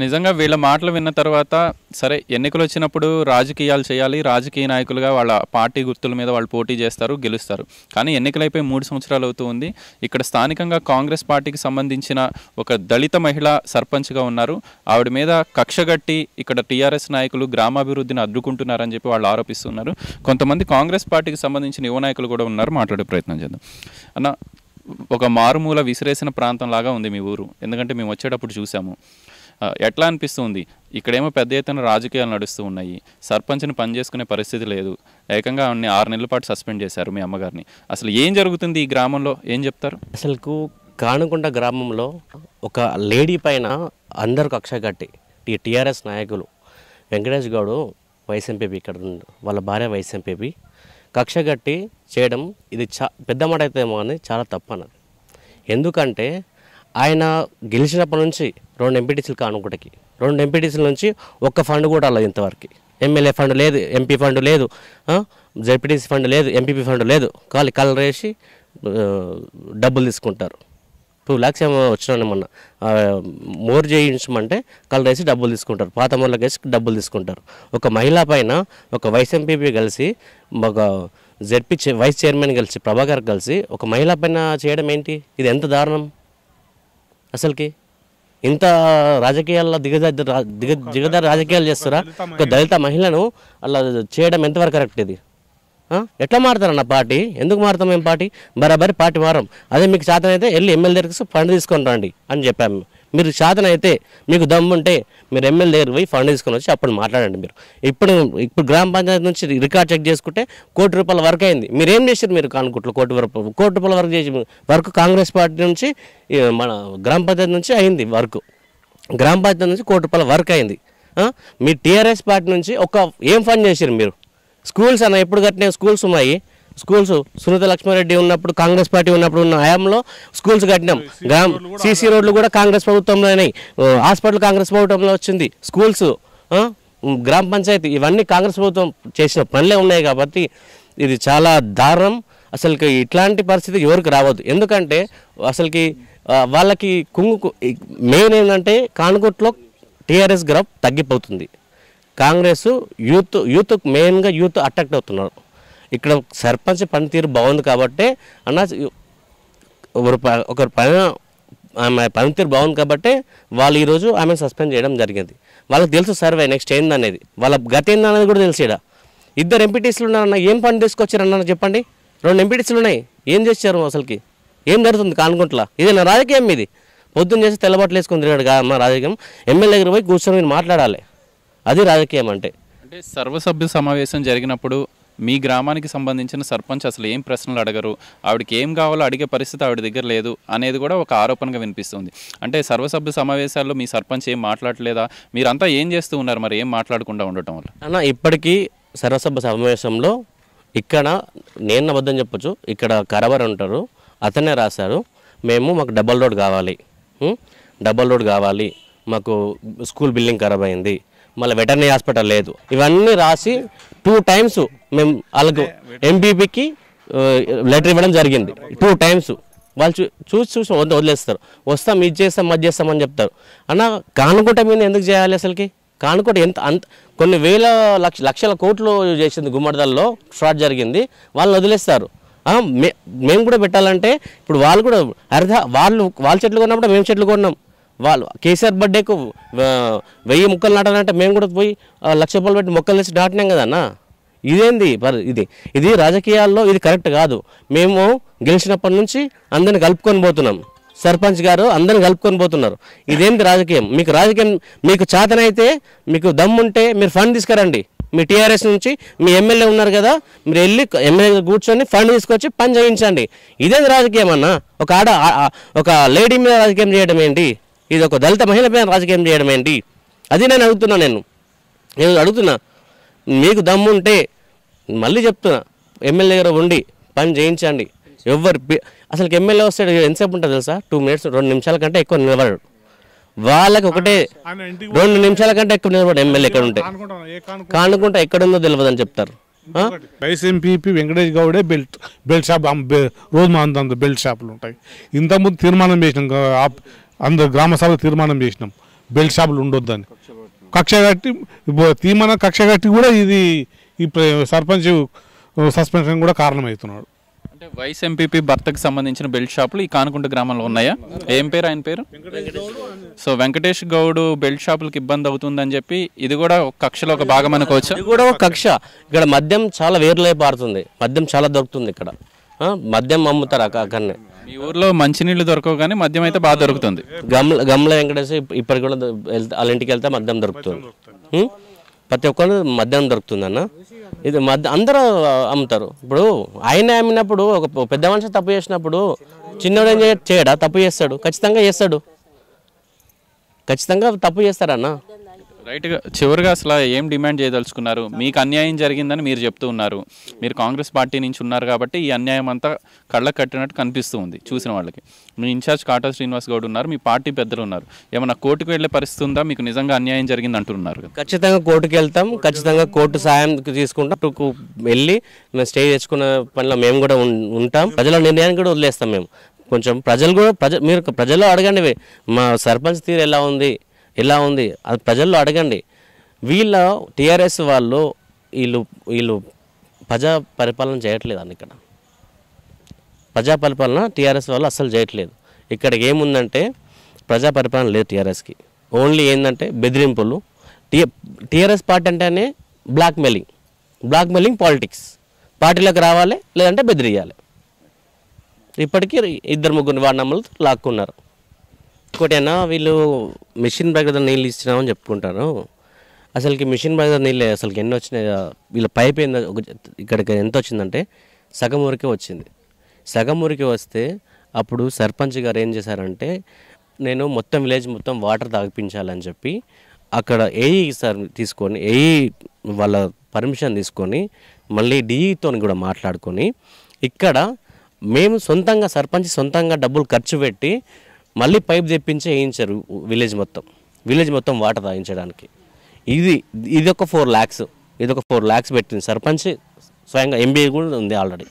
నిజంగా వీళ్ళ మాటలు విన్న తర్వాత సరే ఎన్నికలు వచ్చినప్పుడు రాజకీయాలు చేయాలి రాజకీయ నాయకులుగా వాళ్ళ పార్టీ గుర్తుల మీద వాళ్ళు పోటీ చేస్తారు గెలుస్తారు. కానీ ఎన్నికలైపోయి మూడు సంవత్సరాలు అవుతూ ఉంది. ఇక్కడ స్థానికంగా కాంగ్రెస్ పార్టీకి సంబంధించిన ఒక దళిత మహిళ సర్పంచ్గా ఉన్నారు. ఆవిడ మీద కక్షగట్టి ఇక్కడ టీఆర్ఎస్ నాయకులు గ్రామాభివృద్ధిని అడ్డుకుంటున్నారని చెప్పి వాళ్ళు ఆరోపిస్తున్నారు. కొంతమంది కాంగ్రెస్ పార్టీకి సంబంధించిన యువ నాయకులు కూడా ఉన్నారు. మాట్లాడే ప్రయత్నం చేద్దాం. అన్న ఒక మారుమూల విసిరేసిన ప్రాంతం లాగా ఉంది మీ ఊరు. ఎందుకంటే మేము వచ్చేటప్పుడు చూసాము. ఎట్లా అనిపిస్తుంది? ఇక్కడేమో పెద్ద ఎత్తున రాజకీయాలు నడుస్తూ ఉన్నాయి. సర్పంచ్ని పనిచేసుకునే పరిస్థితి లేదు. ఏకంగా ఆవిడని ఆరు నెలల పాటు సస్పెండ్ చేశారు మీ అమ్మగారిని. అసలు ఏం జరుగుతుంది ఈ గ్రామంలో? ఏం చెప్తారు? అసలుకు కానుకొండ గ్రామంలో ఒక లేడీ పైన అందరు కక్ష కట్టి ఈ టీఆర్ఎస్ నాయకులు వెంకటేష్ గౌడు వైస్ ఎంపీపీ ఇక్కడ వాళ్ళ భార్య వైస్ ఎంపీపీ కక్ష కట్టి చేయడం ఇది చా పెద్ద మాట అయితే ఏమో చాలా తప్పు అన్నది ఎందుకంటే ఆయన గెలిచినప్పటి నుంచి రెండు ఎంపీటీసీలు కానుకుంటకి రెండు ఎంపీటీసీల నుంచి ఒక్క ఫండ్ కూడా అలా ఇంతవరకు. ఎమ్మెల్యే ఫండ్ లేదు ఎంపీ ఫండ్ లేదు జెడ్పీటీసీ ఫండ్ లేదు ఎంపీపీ ఫండ్ లేదు. కాలి కలర్ వేసి డబ్బులు తీసుకుంటారు. టూ ల్యాక్స్ ఏమో వచ్చినాను మొన్న. మోర్ చేయించమంటే కలర్ వేసి డబ్బులు తీసుకుంటారు. పాత మూలకి వేసి డబ్బులు తీసుకుంటారు. ఒక మహిళ పైన ఒక వైస్ ఎంపీపీ కలిసి ఒక జెడ్పీ వైస్ చైర్మన్ కలిసి ప్రభాకర్ కలిసి ఒక మహిళ పైన చేయడం ఏంటి? ఇది ఎంత దారుణం? అసలుకి? ఇంత రాజకీయాల్లో దిగజ దిగ దిగజారి రాజకీయాలు చేస్తారా? ఒక దళిత మహిళను అలా చేయడం ఎంతవరకు కరెక్ట్ ఇది? ఎట్లా మారుతారన్న పార్టీ? ఎందుకు మారుతాం మేము పార్టీ? బరాబరి పార్టీ మారం. అదే మీకు చేతన అయితే వెళ్ళి ఎమ్మెల్యే దగ్గరికి ఫండ్ తీసుకొని రండి అని చెప్పాము మీరు సాధన అయితే మీకు దమ్ముంటే మీరు ఎమ్మెల్యే దగ్గర పోయి ఫండ్ తీసుకొని వచ్చి అప్పుడు మాట్లాడండి మీరు. ఇప్పుడు ఇప్పుడు గ్రామ పంచాయతీ నుంచి రికార్డ్ చెక్ చేసుకుంటే కోటి రూపాయల వర్క్ అయింది. మీరు ఏం చేశారు మీరు కానుకుంట్లో కోటి రూపాయలు కోటి రూపాయల వర్క్ చేసి వర్క్ కాంగ్రెస్ పార్టీ నుంచి మన గ్రామ పంచాయతీ నుంచి అయింది వర్క్. గ్రామ పంచాయతీ నుంచి కోటి రూపాయల వర్క్ అయింది. మీ టీఆర్ఎస్ పార్టీ నుంచి ఒక ఏం ఫండ్ చేశారు మీరు? స్కూల్స్ అన్న ఎప్పుడు కట్టిన స్కూల్స్ ఉన్నాయి. స్కూల్స్ సునీత లక్ష్మారెడ్డి ఉన్నప్పుడు కాంగ్రెస్ పార్టీ ఉన్నప్పుడు ఉన్న హయాంలో స్కూల్స్ కట్టినాం. గ్రామ సీసీ రోడ్లు కూడా కాంగ్రెస్ ప్రభుత్వంలో అయినాయి. ఆ, హాస్పిటల్ కాంగ్రెస్ ప్రభుత్వంలో వచ్చింది. స్కూల్స్ గ్రామ పంచాయతీ ఇవన్నీ కాంగ్రెస్ ప్రభుత్వం చేసిన పనులే ఉన్నాయి కాబట్టి ఇది చాలా దారుణం. అసలుకి ఇట్లాంటి పరిస్థితి ఎవరికి రావద్దు. ఎందుకంటే అసలుకి వాళ్ళకి కుంగు మెయిన్ ఏంటంటే కానుకొట్లో టీఆర్ఎస్ గ్రాఫ్ తగ్గిపోతుంది. కాంగ్రెస్ యూత్ యూత్ మెయిన్గా యూత్ అట్రాక్ట్ అవుతున్నారు. ఇక్కడ సర్పంచ్ పనితీరు బాగుంది కాబట్టి అన్న ఒకరు ప- ఒకరు పైన ఆమె పనితీరు బాగుంది కాబట్టి వాళ్ళు ఈరోజు ఆమె సస్పెండ్ చేయడం జరిగింది. వాళ్ళకి తెలుసు సర్వే నెక్స్ట్ ఏందనేది. వాళ్ళ గతి ఏందనేది కూడా తెలుసు ఈడ. ఇద్దరు ఎంపీటీసీలు ఉన్నారన్న ఏం పని తీసుకొచ్చారన్న చెప్పండి. రెండు ఎంపీటీసీలు ఉన్నాయి. ఏం చేశారు అసలుకి? ఏం జరుగుతుంది కానుకుంట్లా ఇదేనా రాజకీయం ఇది? పొద్దున్న చేసి తెల్లబాట్లు వేసుకుని తిరిగాడు కాదు మా రాజకీయం. ఎమ్మెల్యే దగ్గర పోయి కూర్చొని మాట్లాడాలి. అది రాజకీయం అంటే. అంటే సర్వసభ్య సమావేశం జరిగినప్పుడు మీ గ్రామానికి సంబంధించిన సర్పంచ్ అసలు ఏం ప్రశ్నలు అడగరు ఆవిడకి ఏం కావాలో అడిగే పరిస్థితి ఆవిడ దగ్గర లేదు అనేది కూడా ఒక ఆరోపణగా వినిపిస్తుంది. అంటే సర్వసభ్య సమావేశాల్లో మీ సర్పంచ్ ఏం మాట్లాడలేదా? మీరంతా ఏం చేస్తూ ఉన్నారు మరి? ఏం మాట్లాడకుండా ఉండటం వల్ల? అన్న ఇప్పటికీ సర్వసభ సమావేశంలో ఇక్కడ నేను అబద్ధం చెప్పొచ్చు ఇక్కడ కరవర్ ఉంటారు అతనే రాశారు మేము మాకు డబల్ రోడ్ కావాలి డబల్ రోడ్ కావాలి మాకు స్కూల్ బిల్డింగ్ ఖరాబ్ అయింది మళ్ళీ వెటర్నరీ హాస్పిటల్ లేదు. ఇవన్నీ రాసి టూ టైమ్స్ మేము వాళ్ళకు ఎంపీపీకి లెటర్ ఇవ్వడం జరిగింది. టూ టైమ్స్ వాళ్ళు చూ చూసి చూసి వదిలే- వదిలేస్తారు. వస్తాం ఇది చేస్తాం అది చేస్తామని చెప్తారు. అన్న కానుకుంట మీద ఎందుకు చేయాలి అసలుకి? కానుకోట ఎంత అంత కొన్ని వేల లక్ష లక్షల కోట్లు చేసింది గుమ్మడిదల్లో ఫ్రాడ్ జరిగింది. వాళ్ళని వదిలేస్తారు. మే మేము కూడా పెట్టాలంటే ఇప్పుడు వాళ్ళు కూడా అర్ధ వాళ్ళు వాళ్ళ చెట్లు కొన్నప్పుడు మేము చెట్లు కొన్నాం. వాళ్ళు. కేసీఆర్ బర్త్డేకు వెయ్యి మొక్కలు నాటాలంటే మేము కూడా పోయి లక్ష రూపాయలు పెట్టి మొక్కలు వేసి నాటినాం కదన్నా ఇదేంది? ఇది ఇది రాజకీయాల్లో ఇది కరెక్ట్ కాదు. మేము గెలిచినప్పటి నుంచి అందరిని కలుపుకొని పోతున్నాం. సర్పంచ్ గారు అందరిని కలుపుకొని పోతున్నారు. ఇదేంటి రాజకీయం? మీకు రాజకీయం మీకు చేతనైతే మీకు దమ్ముంటే మీరు ఫండ్ తీసుకురండి. మీ టీఆర్ఎస్ నుంచి మీ ఎమ్మెల్యే ఉన్నారు కదా మీరు వెళ్ళి ఎమ్మెల్యే కూర్చొని ఫండ్ తీసుకొచ్చి పని చేయించండి. ఇదేంది రాజకీయం అన్న? ఒక ఆడ ఒక లేడీ మీద రాజకీయం చేయడం ఏంటి? ఇది ఒక దళిత మహిళ మీద రాజకీయం చేయడం ఏంటి? అది నేను అడుగుతున్నా నేను. నేను అడుగుతున్నా. మీకు దమ్ముంటే మళ్ళీ చెప్తున్నా. ఎమ్మెల్యే దగ్గర ఉండి పని చేయించండి. ఎవరు అసలు ఎమ్మెల్యే వస్తాడు ఎంతసేపు ఉంటుంది తెలుసా? టూ మినిట్స్ రెండు నిమిషాల కంటే ఎక్కువ నిలబడడు. వాళ్ళకి ఒకటే రెండు నిమిషాల కంటే ఎక్కువ నిలబడు ఎమ్మెల్యే ఎక్కడ ఉంటే. కానుకుంటా ఎక్కడుందో తెలియదు అని చెప్తారు. ఆ? వైస్ ఎంపీపీ వెంకటేష్ గౌడే బెల్ట్ బెల్ట్ షాప్ రోజు మా అంత బెల్ట్ షాపులు ఉంటాయి. ఇంతకుముందు తీర్మానం చేసినాం అందరు గ్రామ సభ తీర్మానం చేసినాం. బెల్ట్ షాపులు ఉండొద్దని. కక్ష కట్టి తీమన కక్ష కట్టి కూడా ఇది ఈ సర్పంచ్ సస్పెన్షన్ కూడా కారణమవుతున్నాడు. అంటే వైస్ ఎంపీపీ భర్తకు సంబంధించిన బెల్ట్ షాపులు ఈ కానుకుంట గ్రామంలో ఉన్నాయా? ఏం పేరు ఆయన పేరు? సో వెంకటేష్ గౌడ్ బెల్ట్ షాపులకు ఇబ్బంది అవుతుందని చెప్పి ఇది కూడా ఒక కక్షలో ఒక భాగం అనుకోవచ్చు? ఇది కూడా ఒక కక్ష. ఇక్కడ మద్యం చాలా వేరులై పారుతుంది. మద్యం చాలా దొరుకుతుంది ఇక్కడ. మద్యం అమ్ముతారు అక్క- అక్కడనే. మీ ఊర్లో మంచినీళ్ళు దొరకవు కానీ మద్యం అయితే బాగా దొరుకుతుంది. గమ్ల గమ్ల వెంకటేశ్వర ఇప్ప- ఇప్పటికి కూడా వాళ్ళ ఇంటికి వెళ్తే మద్యం దొరుకుతుంది? ప్రతి ఒక్కరు మద్యం దొరుకుతుంది అన్న ఇది మద్య అందరూ అమ్ముతారు. ఇప్పుడు ఆయన అమ్మినప్పుడు ఒక పెద్ద మనిషి తప్పు చేసినప్పుడు చిన్నోడు ఏం చేయ- చేయడా? తప్పు చేస్తాడు. ఖచ్చితంగా చేస్తాడు. ఖచ్చితంగా తప్పు చేస్తాడన్న రైట్గా చివరిగా అసలు ఏం డిమాండ్ చేయదలుచుకున్నారు? మీకు అన్యాయం జరిగిందని మీరు చెప్తూ ఉన్నారు. మీరు కాంగ్రెస్ పార్టీ నుంచి ఉన్నారు కాబట్టి ఈ అన్యాయం అంతా కళ్ళకు కట్టినట్టు కనిపిస్తూ ఉంది చూసిన వాళ్ళకి. మీ ఇన్ఛార్జ్ కాటా శ్రీనివాస్ గౌడ్ ఉన్నారు మీ పార్టీ పెద్దలు ఉన్నారు. ఏమన్నా కోర్టుకు వెళ్ళే పరిస్థితి ఉందా? మీకు నిజంగా అన్యాయం జరిగింది అంటున్నారు ఖచ్చితంగా కోర్టుకి వెళ్తాం ఖచ్చితంగా కోర్టు సాయం తీసుకుంటాం. వెళ్ళి మేము స్టే తెచ్చుకున్న పనిలో మేము కూడా ఉంటాం. ప్రజల నిర్ణయాన్ని కూడా వదిలేస్తాం మేము. కొంచెం ప్రజలు కూడా ప్రజ మీరు ప్రజల్లో అడగండి మా సర్పంచ్ తీరు ఎలా ఉంది? ఎలా ఉంది. అది ప్రజల్లో అడగండి. వీళ్ళ టీఆర్ఎస్ వాళ్ళు వీళ్ళు వీళ్ళు ప్రజా పరిపాలన చేయట్లేదు అని ఇక్కడ. ప్రజా పరిపాలన టీఆర్ఎస్ వాళ్ళు అస్సలు చేయట్లేదు. ఇక్కడ ఏముందంటే ప్రజా పరిపాలన లేదు టీఆర్ఎస్కి. ఓన్లీ ఏంటంటే బెదిరింపులు. టీ టీఆర్ఎస్ పార్టీ అంటేనే బ్లాక్మెయిలింగ్. Blackmailing politics. పార్టీలోకి రావాలి లేదంటే బెదిరియాలి. ఇప్పటికీ ఇద్దరు ముగ్గురు వాడినమ్మలు లాక్కున్నారు. ఇంకోటి వీళ్ళు మిషన్ దగ్గర నీళ్ళు ఇచ్చినామని చెప్పుకుంటారు అసలుకి మిషన్ దగ్గర నీళ్ళు అసలుకి ఎన్ని వచ్చినాయి? వీళ్ళ పైప్ ఏందో ఒక ఇక్కడికి ఎంత వచ్చిందంటే సగం ఊరికే వచ్చింది. సగం ఊరికి వస్తే అప్పుడు సర్పంచ్ గారు ఏం చేశారంటే నేను మొత్తం విలేజ్ మొత్తం వాటర్ తాగిపించాలని చెప్పి అక్కడ ఏఈ సార్ తీసుకొని ఏఈ వాళ్ళ పర్మిషన్ తీసుకొని మళ్ళీ డిఈతో కూడా మాట్లాడుకొని ఇక్కడ మేము సొంతంగా సర్పంచ్ సొంతంగా డబ్బులు ఖర్చు పెట్టి మళ్ళీ పైప్ తెప్పించి వేయించారు విలేజ్ మొత్తం. విలేజ్ మొత్తం వాటర్ తాగించడానికి. ఇది ఇది ఒక ఫోర్ ల్యాక్స్ ఇది ఒక ఫోర్ ల్యాక్స్ పెట్టింది. సర్పంచ్ స్వయంగా ఎంబీఏ కూడా ఉంది ఆల్రెడీ.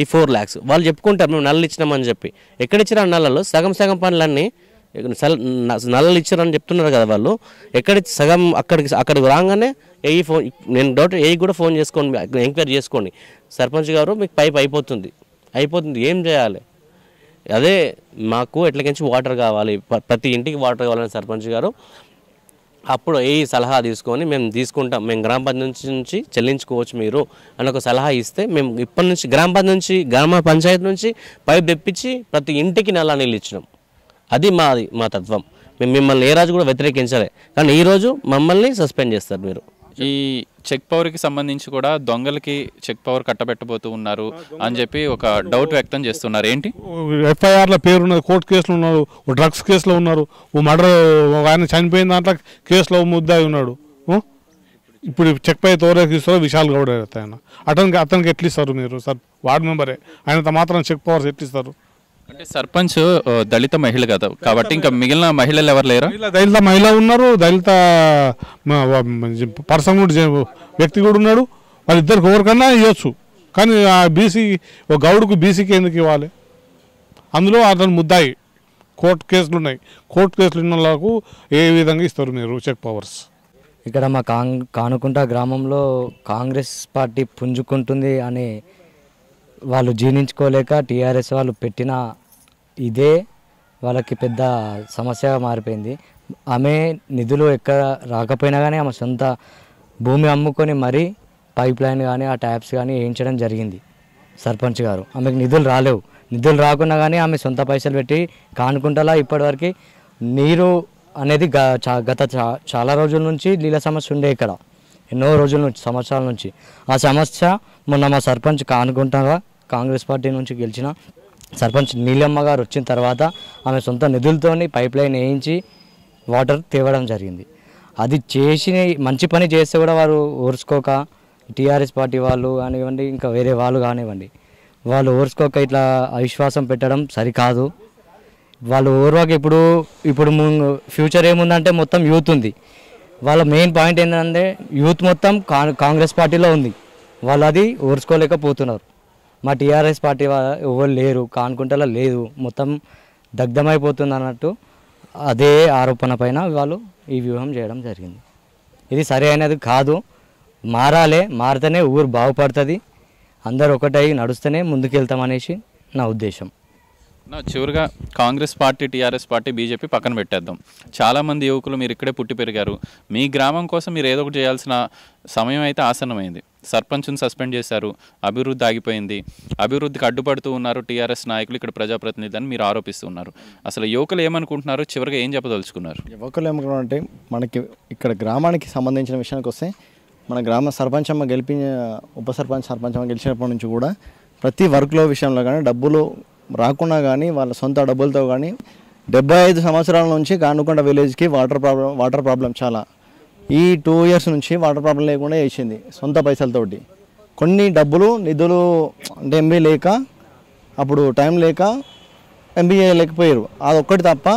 ఈ ఫోర్ ల్యాక్స్ వాళ్ళు చెప్పుకుంటారు మేము నల్లలు ఇచ్చినామని చెప్పి. ఎక్కడ నల్లలో? ఆ సగం సగం పనులన్నీ సల్- నల్లలు ఇచ్చారని చెప్తున్నారు కదా వాళ్ళు. ఎక్కడ సగం అక్కడికి అక్కడికి రాగానే ఏ ఫోన్ నేను డౌట్ ఏ కూడా ఫోన్ చేసుకోండి ఎంక్వైరీ చేసుకోండి. సర్పంచ్ గారు మీకు పైప్ అయిపోతుంది. అయిపోతుంది. ఏం చేయాలి? అదే మాకు ఎట్లకించి వాటర్ కావాలి? ప్రతి ఇంటికి వాటర్ కావాలని సర్పంచ్ గారు అప్పుడు ఏ సలహా తీసుకొని మేము తీసుకుంటాం. మేము గ్రామ పంచాయతీ నుంచి చెల్లించుకోవచ్చు మీరు అని ఒక సలహా ఇస్తే మేము ఇప్పటి నుంచి గ్రామ పంచాయతీ నుంచి గ్రామ పంచాయతీ నుంచి పైప్ తెప్పించి ప్రతి ఇంటికి నల్ల నీళ్ళు ఇచ్చినాం. అది మాది మా తత్వం. మేము మిమ్మల్ని ఏ రాజు కూడా వ్యతిరేకించలే. కానీ ఈరోజు మమ్మల్ని సస్పెండ్ చేస్తారు మీరు. ఈ చెక్ పవర్కి సంబంధించి కూడా దొంగలకి చెక్ పవర్ కట్టబెట్టబోతూ ఉన్నారు అని చెప్పి ఒక డౌట్ వ్యక్తం చేస్తున్నారు. ఏంటి? ఎఫ్ఐఆర్ల పేరున్నది కోర్టు కేసులో ఉన్నారు ఓ డ్రగ్స్ కేసులో ఉన్నారు ఓ మర్డర్ ఒక ఆయన చనిపోయిన దాంట్లో కేసులో ముద్దాయి ఉన్నాడు? ఇప్పుడు చెక్ పై తోరేకి ఇస్తారో విశాల్ గౌడ్ అయితే ఆయన అతనికి అతనికి ఎట్లు ఇస్తారు మీరు? సార్ వార్డు మెంబరే. ఆయనతో మాత్రం చెక్ పవర్స్ ఎట్లు ఇస్తారు అంటే సర్పంచ్ దళిత మహిళ కదా. కాబట్టి ఇంకా మిగిలిన మహిళలు ఎవరు లేరా? దళిత మహిళ ఉన్నారు దళిత పర్సన్ కూడా వ్యక్తి కూడా ఉన్నాడు. వాళ్ళిద్దరికి ఎవరికన్నా ఇవ్వచ్చు కానీ ఆ బీసీ ఒక గౌడుకు బీసీకి ఎందుకు ఇవ్వాలి? అందులో అతను ముద్దాయి. కోర్టు కేసులు ఉన్నాయి. కోర్టు కేసులు ఉన్న వాళ్ళకు ఏ విధంగా ఇస్తారు మీరు చెక్ పవర్స్ ఇక్కడ మా కాంగ్ కానుకుంట గ్రామంలో కాంగ్రెస్ పార్టీ పుంజుకుంటుంది అని వాళ్ళు జీర్ణించుకోలేక టీఆర్ఎస్ వాళ్ళు పెట్టిన ఇదే వాళ్ళకి పెద్ద సమస్యగా మారిపోయింది. ఆమె నిధులు ఎక్కడ రాకపోయినా కానీ ఆమె సొంత భూమి అమ్ముకొని మరీ పైప్ లైన్ కానీ ఆ ట్యాప్స్ కానీ వేయించడం జరిగింది. సర్పంచ్ గారు. ఆమెకు నిధులు రాలేవు. నిధులు రాకున్నా కానీ ఆమె సొంత పైసలు పెట్టి కానుకుంటలా ఇప్పటివరకు నీరు అనేది గ చా- గత చాలా రోజుల నుంచి నీళ్ళ సమస్య ఉండే ఇక్కడ. ఎన్నో రోజుల నుంచి సంవత్సరాల నుంచి. ఆ సమస్య మొన్న మా సర్పంచ్ కానుకుంటగా కాంగ్రెస్ పార్టీ నుంచి గెలిచిన సర్పంచ్ నీలమ్మ గారు వచ్చిన తర్వాత ఆమె సొంత నిధులతోని పైప్ లైన్ వేయించి వాటర్ తేవడం జరిగింది. అది చేసి మంచి పని చేస్తే కూడా వారు ఓర్చుకోక టీఆర్ఎస్ పార్టీ వాళ్ళు కానివ్వండి ఇంకా వేరే వాళ్ళు కానివ్వండి వాళ్ళు ఓర్చుకోక ఇట్లా అవిశ్వాసం పెట్టడం సరికాదు. వాళ్ళు ఓర్వాక ఇప్పుడు ఇప్పుడు ముందు ఫ్యూచర్ ఏముందంటే మొత్తం యూత్ ఉంది. వాళ్ళ మెయిన్ పాయింట్ ఏంటంటే యూత్ మొత్తం కా- కాంగ్రెస్ పార్టీలో ఉంది. వాళ్ళు అది ఓర్చుకోలేకపోతున్నారు మా టీఆర్ఎస్ పార్టీ ఎవరు లేరు కానుకుంటలో లేదు. మొత్తం దగ్ధమైపోతుంది అన్నట్టు అదే ఆరోపణ పైన వాళ్ళు ఈ వ్యూహం చేయడం జరిగింది. ఇది సరైనది కాదు. మారాలే మారితేనే ఊరు బాగుపడుతుంది. అందరు ఒకటై నడుస్తూనే ముందుకెళ్తామనేసి నా ఉద్దేశం. నా చివరిగా Congress party TRS party BJP పక్కన పెట్టేద్దాం. చాలామంది యువకులు మీరు ఇక్కడే పుట్టి పెరిగారు. మీ గ్రామం కోసం మీరు ఏదో ఒకటి చేయాల్సిన సమయం అయితే ఆసన్నమైంది. సర్పంచ్ని సస్పెండ్ చేశారు. అభివృద్ధి ఆగిపోయింది. అభివృద్ధికి అడ్డుపడుతూ ఉన్నారు టీఆర్ఎస్ నాయకులు ఇక్కడ ప్రజాప్రతినిధి అని మీరు ఆరోపిస్తున్నారు అసలు యువకులు ఏమనుకుంటున్నారు? చివరిగా ఏం చెప్పదలుచుకున్నారు? యువకులు ఏమనుకున్నారంటే మనకి ఇక్కడ గ్రామానికి సంబంధించిన విషయానికి వస్తే మన గ్రామ సర్పంచ్ అమ్మ గెలిపి ఉప సర్పంచ్ సర్పంచ్ అమ్మ గెలిచినప్పటి నుంచి కూడా ప్రతి వర్క్లో విషయంలో కానీ డబ్బులు రాకున్నా కానీ వాళ్ళ సొంత డబ్బులతో కానీ డెబ్బై ఐదు సంవత్సరాల నుంచి కానుకొండ విలేజ్కి వాటర్ ప్రాబ్లం వాటర్ ప్రాబ్లం చాలా. ఈ టూ ఇయర్స్ నుంచి వాటర్ ప్రాబ్లం లేకుండా చేసింది సొంత పైసలతోటి. కొన్ని డబ్బులు నిధులు అంటే ఎంబీ లేక అప్పుడు టైం లేక ఎంబీఏ లేకపోయారు. అదొక్కటి తప్ప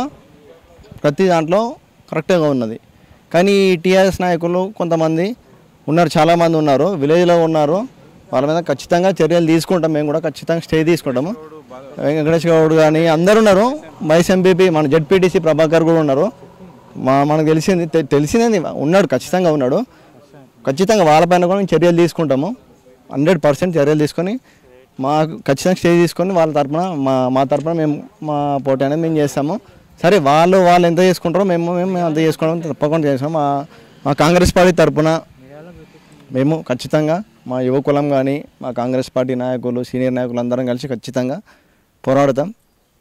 ప్రతి దాంట్లో కరెక్ట్గా ఉన్నది. కానీ ఈ టీఆర్ఎస్ నాయకులు కొంతమంది ఉన్నారు చాలామంది ఉన్నారు విలేజ్లో ఉన్నారు. వాళ్ళ మీద ఖచ్చితంగా చర్యలు తీసుకుంటాం మేము కూడా ఖచ్చితంగా స్టే తీసుకుంటాము. వెంకటేష్ గౌడ్ కానీ అందరు ఉన్నారు. వైస్ ఎంపీపీ మన జడ్పీటీసీ ప్రభాకర్ కూడా ఉన్నారు. మా మనకు తెలిసింది తె- తెలిసింది ఉన్నాడు ఖచ్చితంగా ఉన్నాడు. ఖచ్చితంగా వాళ్ళపైన కూడా మేము చర్యలు తీసుకుంటాము. హండ్రెడ్ పర్సెంట్ చర్యలు తీసుకొని మాకు ఖచ్చితంగా స్టే తీసుకొని వాళ్ళ తరపున మా మా తరపున మేము మా పోటీ అనేది మేము చేస్తాము. సరే వాళ్ళు వాళ్ళు ఎంత చేసుకుంటారో మేము మేము మేము అంత చేసుకోవడం తప్పకుండా చేస్తాం. మా మా కాంగ్రెస్ పార్టీ తరపున మేము ఖచ్చితంగా మా యువకులం కానీ మా కాంగ్రెస్ పార్టీ నాయకులు సీనియర్ నాయకులు అందరం కలిసి ఖచ్చితంగా పోరాడతాం.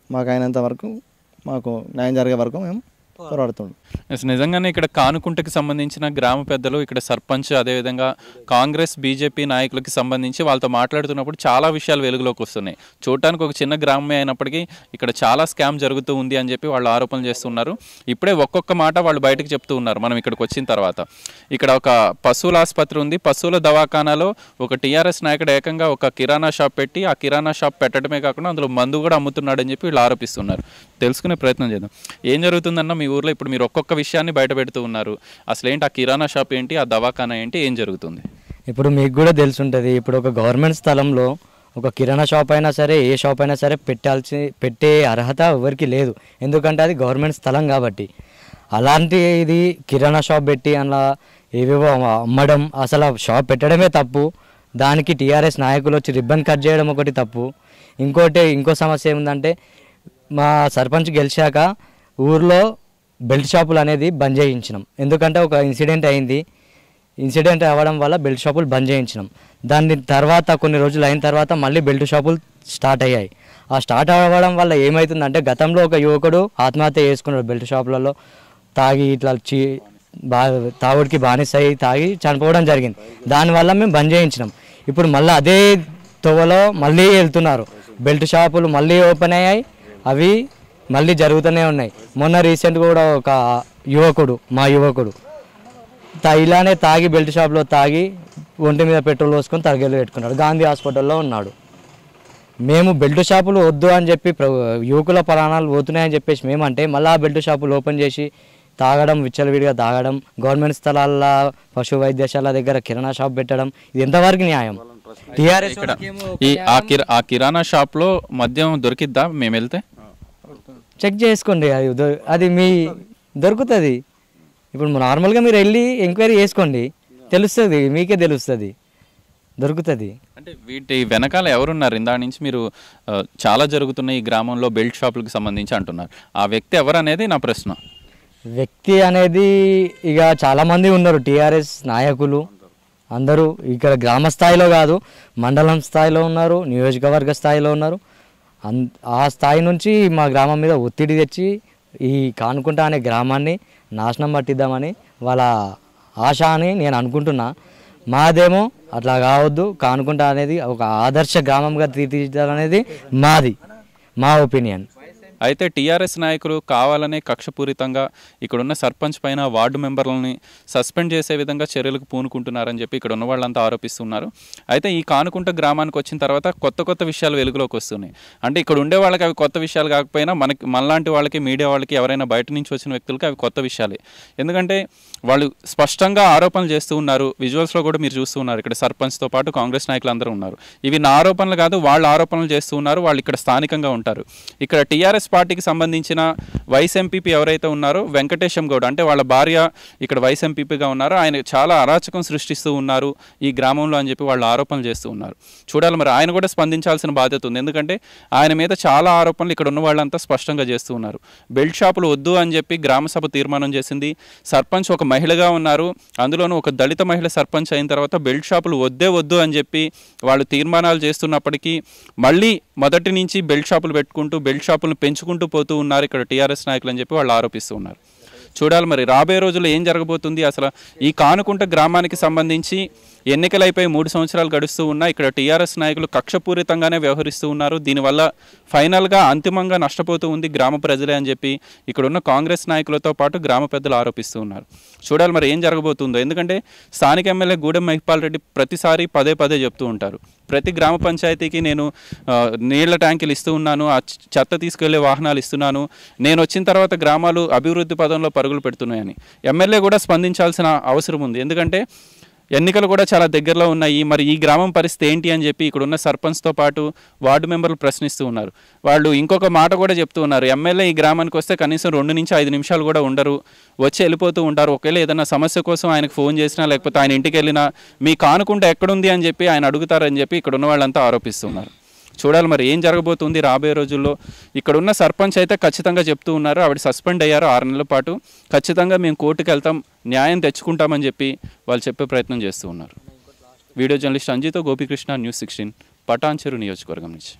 మాకు అయినంత వరకు మాకు న్యాయం జరిగే వరకు మేము పోరాడుతుంటాం ఎస్, నిజంగానే ఇక్కడ కానుకుంటకి సంబంధించిన గ్రామ పెద్దలు ఇక్కడ సర్పంచ్ అదేవిధంగా కాంగ్రెస్ బీజేపీ నాయకులకి సంబంధించి వాళ్ళతో మాట్లాడుతున్నప్పుడు చాలా విషయాలు వెలుగులోకి వస్తున్నాయి. చూడటానికి ఒక చిన్న గ్రామమే అయినప్పటికీ ఇక్కడ చాలా స్కామ్ జరుగుతూ ఉంది అని చెప్పి వాళ్ళు ఆరోపణలు చేస్తున్నారు. ఇప్పుడే ఒక్కొక్క మాట వాళ్ళు బయటకు చెప్తూ ఉన్నారు మనం ఇక్కడికి వచ్చిన తర్వాత. ఇక్కడ ఒక పశువుల ఆసుపత్రి ఉంది. పశువుల దవాఖానాలో ఒక టీఆర్ఎస్ నాయకుడు ఏకంగా ఒక కిరాణా షాప్ పెట్టి ఆ కిరాణా షాప్ పెట్టడమే కాకుండా అందులో మందు కూడా అమ్ముతున్నాడని చెప్పి వీళ్ళు ఆరోపిస్తున్నారు. తెలుసుకునే ప్రయత్నం చేద్దాం. ఏం జరుగుతుందన్న మీ ఊర్లో ఇప్పుడు మీరు ఒక్కొక్క విషయాన్ని బయట పెడుతూ ఉన్నారు. అసలు ఏంటి ఆ కిరాణా షాప్ ఏంటి ఆ దవాఖానా ఏంటి ఏం జరుగుతుంది? ఇప్పుడు మీకు కూడా తెలుసుంటుంది ఇప్పుడు ఒక గవర్నమెంట్ స్థలంలో ఒక కిరాణా షాప్ అయినా సరే ఏ షాప్ అయినా సరే పెట్టాల్సి పెట్టే అర్హత ఎవరికి లేదు. ఎందుకంటే అది గవర్నమెంట్ స్థలం కాబట్టి. అలాంటి ఇది కిరాణా షాప్ పెట్టి అలా ఏవేవో అమ్మడం అసలు ఆ షాప్ పెట్టడమే తప్పు. దానికి టీఆర్ఎస్ నాయకులు వచ్చి రిబ్బన్ కట్ చేయడం ఒకటి తప్పు. ఇంకోటి ఇంకో సమస్య ఏముందంటే మా సర్పంచ్ గెలిచాక ఊర్లో బెల్ట్ షాపులు అనేది బంద్ చేయించినాం. ఎందుకంటే ఒక ఇన్సిడెంట్ అయింది. ఇన్సిడెంట్ అవ్వడం వల్ల బెల్ట్ షాపులు బంద్ చేయించినాం. దాని తర్వాత కొన్ని రోజులు అయిన తర్వాత మళ్ళీ బెల్ట్ షాపులు స్టార్ట్ అయ్యాయి. ఆ స్టార్ట్ అవ్వడం వల్ల ఏమవుతుందంటే గతంలో ఒక యువకుడు ఆత్మహత్య చేసుకున్నాడు బెల్ట్ షాపులలో. తాగి ఇట్లా చీ బా తాగుడికి బానిస అయ్యి తాగి చనిపోవడం జరిగింది. దానివల్ల మేము బంద్ చేయించినాం. ఇప్పుడు మళ్ళీ అదే తోవలో మళ్ళీ వెళ్తున్నారు. బెల్ట్ షాపులు మళ్ళీ ఓపెన్ అయ్యాయి. అవి మళ్ళీ జరుగుతూనే ఉన్నాయి. మొన్న రీసెంట్ కూడా ఒక యువకుడు మా యువకుడు తా- ఇలానే తాగి బెల్ట్ షాప్లో తాగి ఒంటి మీద పెట్రోల్ పోసుకొని తరగలు పెట్టుకున్నాడు. గాంధీ హాస్పిటల్లో ఉన్నాడు. మేము బెల్ట్ షాపులు వద్దు అని చెప్పి ప్ర- యువకుల ప్రాణాలు పోతున్నాయని చెప్పేసి మేమంటే మళ్ళీ ఆ బెల్ట్ షాపులు ఓపెన్ చేసి తాగడం విచ్చలవిడిగా తాగడం గవర్నమెంట్ స్థలాల పశు వైద్యశాల దగ్గర కిరాణా షాప్ పెట్టడం ఇది ఎంతవరకు న్యాయం? టీఆర్ఎస్ ఇక్కడ ఈ ఆ కిరా ఆ కిరాణా షాప్లో మద్యం దొరికిద్దా? మేము వెళ్తే చెక్ చేసుకోండి అది అది మీ దొరుకుతుంది. ఇప్పుడు నార్మల్గా మీరు వెళ్ళి ఎంక్వైరీ చేసుకోండి. తెలుస్తుంది మీకే తెలుస్తుంది. దొరుకుతుంది. అంటే వీటి వెనకాల ఎవరున్నారు? ఇందా నుంచి మీరు చాలా జరుగుతున్న ఈ గ్రామంలో బెల్ట్ షాపులకు సంబంధించి అంటున్నారు. ఆ వ్యక్తి ఎవరు అనేది నా ప్రశ్న. వ్యక్తి అనేది ఇక చాలామంది ఉన్నారు. టీఆర్ఎస్ నాయకులు అందరూ. ఇక్కడ గ్రామ స్థాయిలో కాదు మండలం స్థాయిలో ఉన్నారు నియోజకవర్గ స్థాయిలో ఉన్నారు. ఆ స్థాయి నుంచి మా గ్రామం మీద ఒత్తిడి తెచ్చి ఈ కానుకుంట అనే గ్రామాన్ని నాశనం పట్టిద్దామని వాళ్ళ ఆశ అని నేను అనుకుంటున్నా. మాదేమో అట్లా కావద్దు. కానుకుంట అనేది ఒక ఆదర్శ గ్రామంగా తీర్చిదిద్దాలనేది మాది. మా ఒపీనియన్. అయితే టీఆర్ఎస్ నాయకులు కావాలనే కక్షపూరితంగా ఇక్కడున్న సర్పంచ్ పైన వార్డు మెంబర్లని సస్పెండ్ చేసే విధంగా చర్యలకు పూనుకుంటున్నారని చెప్పి ఇక్కడ ఉన్న వాళ్ళంతా ఆరోపిస్తున్నారు. అయితే ఈ కానుకుంట గ్రామానికి వచ్చిన తర్వాత కొత్త కొత్త విషయాలు వెలుగులోకి వస్తున్నాయి. అంటే ఇక్కడ ఉండే వాళ్ళకి అవి కొత్త విషయాలు కాకపోయినా మనకి మనలాంటి వాళ్ళకి మీడియా వాళ్ళకి ఎవరైనా బయట నుంచి వచ్చిన వ్యక్తులకి అవి కొత్త విషయాలే. ఎందుకంటే వాళ్ళు స్పష్టంగా ఆరోపణలు చేస్తూ ఉన్నారు. విజువల్స్లో కూడా మీరు చూస్తూ ఉన్నారు. ఇక్కడ సర్పంచ్తో పాటు కాంగ్రెస్ నాయకులు అందరూ ఉన్నారు. ఇవి నా ఆరోపణలు కాదు వాళ్ళు ఆరోపణలు చేస్తూ ఉన్నారు. వాళ్ళు ఇక్కడ స్థానికంగా ఉంటారు. ఇక్కడ టీఆర్ఎస్ పార్టీకి సంబంధించిన వైస్ ఎంపీపీ ఎవరైతే ఉన్నారో వెంకటేశం గౌడ్ అంటే వాళ్ళ భార్య ఇక్కడ వైస్ ఎంపీపీగా ఉన్నారో. ఆయన చాలా అరాచకం సృష్టిస్తూ ఉన్నారు ఈ గ్రామంలో అని చెప్పి వాళ్ళు ఆరోపణలు చేస్తూ ఉన్నారు. చూడాలి మరి ఆయన కూడా స్పందించాల్సిన బాధ్యత ఉంది. ఎందుకంటే ఆయన మీద చాలా ఆరోపణలు ఇక్కడ ఉన్న వాళ్ళంతా స్పష్టంగా చేస్తూ ఉన్నారు. బెల్ట్ షాపులు వద్దు అని చెప్పి గ్రామ సభ తీర్మానం చేసింది. సర్పంచ్ ఒక మహిళగా ఉన్నారు. అందులోనూ ఒక దళిత మహిళ సర్పంచ్ అయిన తర్వాత బెల్ట్ షాపులు వద్దే వద్దు అని చెప్పి వాళ్ళు తీర్మానాలు చేస్తున్నప్పటికీ మళ్ళీ మొదటి నుంచి బెల్ట్ షాపులు పెట్టుకుంటూ బెల్ట్ షాపులను పెంచుకుంటూ పోతూ ఉన్నారు ఇక్కడ టీఆర్ఎస్ నాయకులు అని చెప్పి వాళ్ళు ఆరోపిస్తూ ఉన్నారు. చూడాలి మరి రాబోయే రోజుల్లో ఏం జరగబోతుంది? అసలు ఈ కానుకుంట గ్రామానికి సంబంధించి ఎన్నికలైపోయి మూడు సంవత్సరాలు గడుస్తూ ఉన్నా ఇక్కడ టీఆర్ఎస్ నాయకులు కక్షపూరితంగానే వ్యవహరిస్తూ ఉన్నారు. దీనివల్ల ఫైనల్గా అంతిమంగా నష్టపోతూ ఉంది గ్రామ ప్రజలే అని చెప్పి ఇక్కడున్న కాంగ్రెస్ నాయకులతో పాటు గ్రామ పెద్దలు ఆరోపిస్తూ ఉన్నారు. చూడాలి మరి ఏం జరగబోతుందో. ఎందుకంటే స్థానిక ఎమ్మెల్యే గూడెం మహిపాల్ రెడ్డి ప్రతిసారి పదే పదే చెప్తూ ఉంటారు. ప్రతి గ్రామ పంచాయతీకి నేను నీళ్ళ ట్యాంకులు ఇస్తూ ఉన్నాను ఆ చెత్త తీసుకెళ్ళే వాహనాలు ఇస్తున్నాను. నేను వచ్చిన తర్వాత గ్రామాలు అభివృద్ధి పదంలో పరుగులు పెడుతున్నాయని. ఎమ్మెల్యే కూడా స్పందించాల్సిన అవసరం ఉంది. ఎందుకంటే ఎన్నికలు కూడా చాలా దగ్గరలో ఉన్నాయి. మరి ఈ గ్రామం పరిస్థితి ఏంటి అని చెప్పి ఇక్కడ ఉన్న సర్పంచ్తో పాటు వార్డు మెంబర్లు ప్రశ్నిస్తూ ఉన్నారు. వాళ్ళు ఇంకొక మాట కూడా చెప్తూ ఉన్నారు. ఎమ్మెల్యే ఈ గ్రామానికి వస్తే కనీసం రెండు నుంచి ఐదు నిమిషాలు కూడా ఉండరు. వచ్చి వెళ్ళిపోతూ ఉంటారు. ఒకవేళ ఏదైనా సమస్య కోసం ఆయనకు ఫోన్ చేసినా లేకపోతే ఆయన ఇంటికి వెళ్ళినా మీ కానుకుంటే ఎక్కడుంది అని చెప్పి ఆయన అడుగుతారని చెప్పి ఇక్కడ ఉన్న వాళ్ళంతా ఆరోపిస్తున్నారు. చూడాలి మరి ఏం జరగబోతుంది రాబోయే రోజుల్లో? ఇక్కడ ఉన్న సర్పంచ్ అయితే ఖచ్చితంగా చెప్తూ ఉన్నారు ఆవిడ సస్పెండ్ అయ్యారు ఆరు నెలల పాటు. ఖచ్చితంగా మేము కోర్టుకు వెళ్తాం న్యాయం తెచ్చుకుంటామని చెప్పి వాళ్ళు చెప్పే ప్రయత్నం చేస్తూ ఉన్నారు. వీడియో జర్నలిస్ట్ అంజితో గోపికృష్ణ న్యూస్ సిక్స్టీన్ పటాన్చెరు నియోజకవర్గం నుంచి.